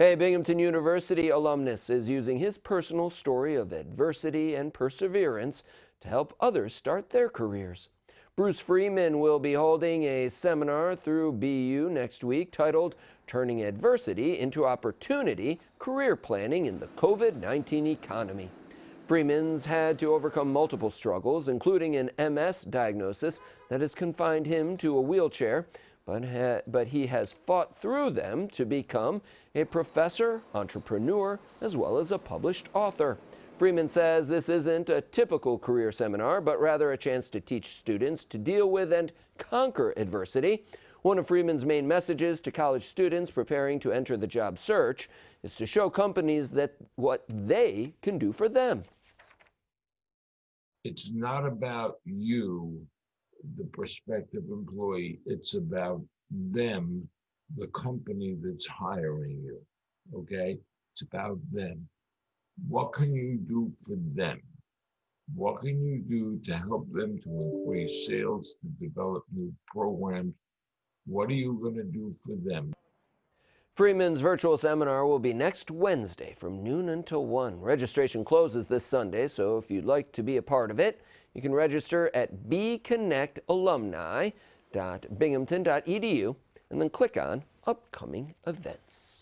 A Binghamton University alumnus is using his personal story of adversity and perseverance to help others start their careers. Bruce Freeman will be holding a seminar through BU next week titled Turning Adversity into Opportunity Career Planning in the COVID 19 Economy. Freeman's had to overcome multiple struggles, including an MS diagnosis that has confined him to a wheelchair, but, ha- but he has fought through them to become a professor, entrepreneur, as well as a published author. Freeman says this isn't a typical career seminar, but rather a chance to teach students to deal with and conquer adversity. One of Freeman's main messages to college students preparing to enter the job search is to show companies that what they can do for them. It's not about you, prospective employee. It's about them, the company that's hiring you. Okay? It's about them. What can you do for them? What can you do to help them to increase sales, to develop new programs? What are you going to do for them? Freeman's virtual seminar will be next Wednesday from noon until 1. Registration closes this Sunday, so if you'd like to be a part of it, you can register at bconnectalumni.binghamton.edu and then click on upcoming events.